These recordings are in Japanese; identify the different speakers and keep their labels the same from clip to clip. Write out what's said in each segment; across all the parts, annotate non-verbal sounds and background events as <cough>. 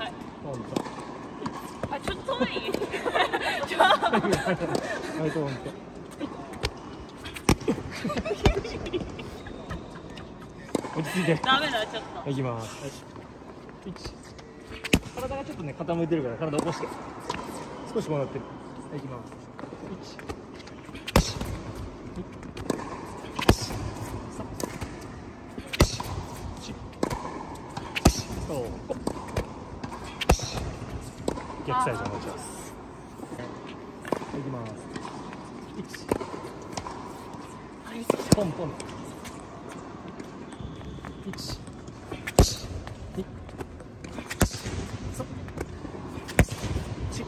Speaker 1: はい。
Speaker 2: 本
Speaker 1: あちょっと遠い。ちょ
Speaker 2: 当はい本当落ち着いて
Speaker 1: ダメだちょっと。
Speaker 2: いきます。はい。一体がちょっとね傾いてるから体起こして。少しこうなって。るはいいきます逆サイズお願いします。いきます。一ポンポン一二そう一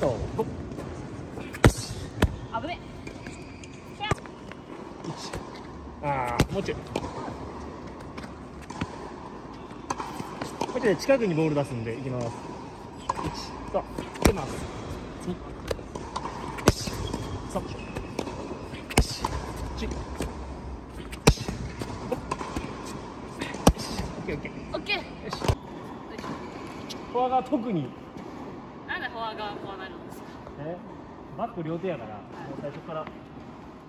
Speaker 2: そう五
Speaker 1: 危ね
Speaker 2: 一ああもうちょい。もうちょい近くにボール出すんでいきます。そう出ます二そうオッケーオッケー
Speaker 1: オッケー
Speaker 2: よしフォア側特に
Speaker 1: なんでフォアがこうなるんですか
Speaker 2: えバック両手やからもう最初から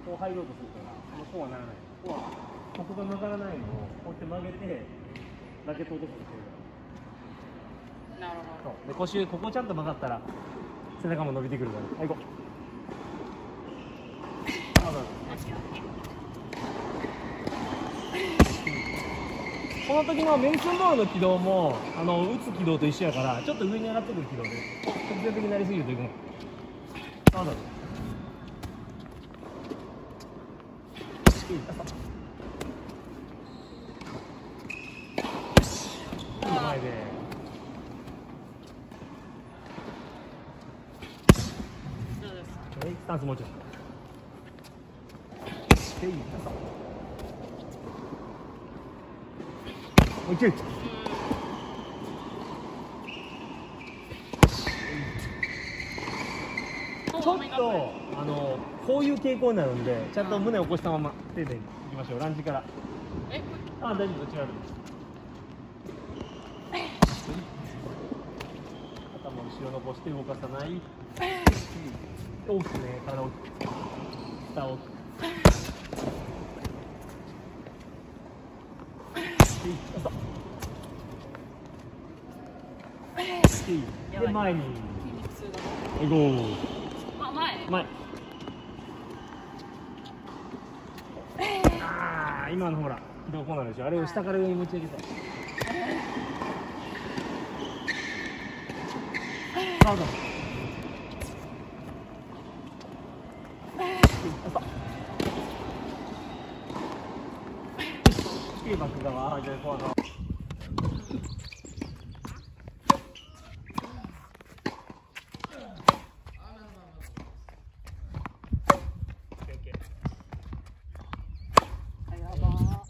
Speaker 2: こう入ろうとするからもうこうはならないここはここが曲がらないのをこうやって曲げてラケット落とすとしてる
Speaker 1: なるほ
Speaker 2: そう。で腰ここちゃんと曲がったら背中も伸びてくるから。はい行こう。この時のメンツンボールの軌道もあの打つ軌道と一緒やからちょっと上に上がってくる軌道で直線的になりすぎるといくのあそういい前で。
Speaker 1: どうですか
Speaker 2: はいスタンスもうちょっとはい。もう一回。ちょっとあのこういう傾向になるんでちゃんと胸を起こしたまま丁寧にいきましょう。ランジから。
Speaker 1: え？
Speaker 2: あ大丈夫。違う頭を後ろ残して動かさない <laughs> 大きくね体を下をで前に。ゴー。
Speaker 1: あ前。
Speaker 2: 前。ああ今のほら。どうこうなるでしょあれを下から上に持ち上げたい。さあどうぞいいバック側じゃあフォア側オッケーオッケー
Speaker 1: あやばー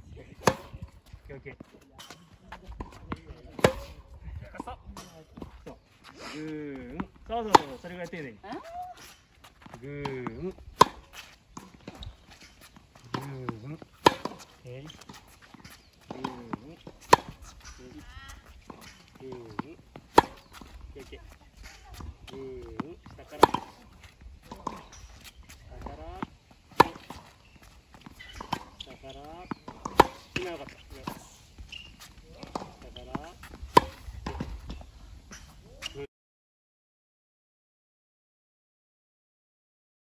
Speaker 2: オッケーオッケーそうそうグーン。そうそうそうそれぐらい丁寧に。グーン。グーン。えい